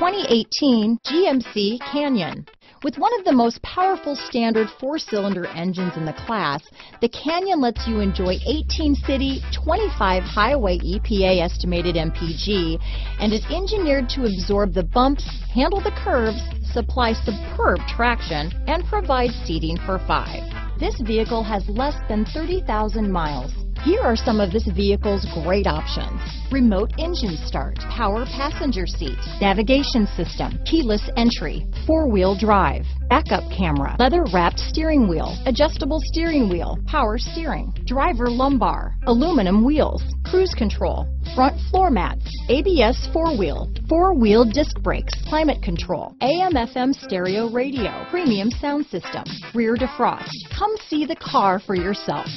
2018 GMC Canyon. With one of the most powerful standard four-cylinder engines in the class, the Canyon lets you enjoy 18 city, 25 highway EPA estimated MPG, and is engineered to absorb the bumps, handle the curves, supply superb traction, and provide seating for five. This vehicle has less than 30,000 miles. Here are some of this vehicle's great options. Remote engine start, power passenger seat, navigation system, keyless entry, four-wheel drive, backup camera, leather wrapped steering wheel, adjustable steering wheel, power steering, driver lumbar, aluminum wheels, cruise control, front floor mats, ABS four-wheel, four-wheel disc brakes, climate control, AM FM stereo radio, premium sound system, rear defrost. Come see the car for yourself.